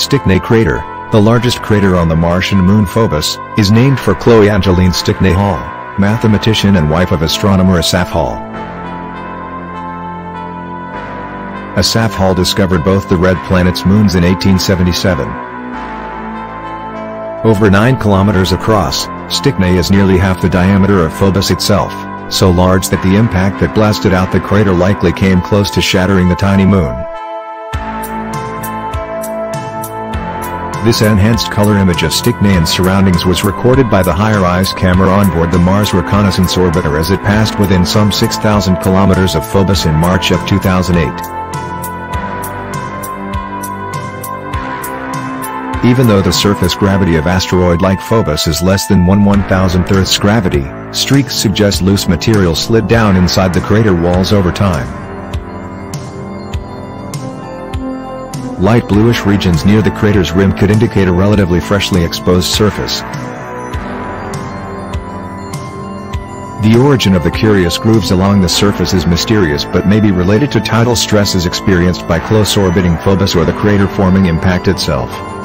Stickney crater, the largest crater on the Martian moon Phobos, is named for Chloe Angeline Stickney Hall, mathematician and wife of astronomer Asaph Hall. Asaph Hall discovered both the red planet's moons in 1877. Over 9 kilometers across, Stickney is nearly half the diameter of Phobos itself, so large that the impact that blasted out the crater likely came close to shattering the tiny moon. This enhanced color image of Stickney and surroundings was recorded by the HiRISE camera on board the Mars Reconnaissance Orbiter as it passed within some 6,000 kilometers of Phobos in March of 2008. Even though the surface gravity of asteroid like Phobos is less than 1 1,000th Earth's gravity, streaks suggest loose material slid down inside the crater walls over time. Light bluish regions near the crater's rim could indicate a relatively freshly exposed surface. The origin of the curious grooves along the surface is mysterious but may be related to tidal stresses experienced by close orbiting Phobos or the crater forming impact itself.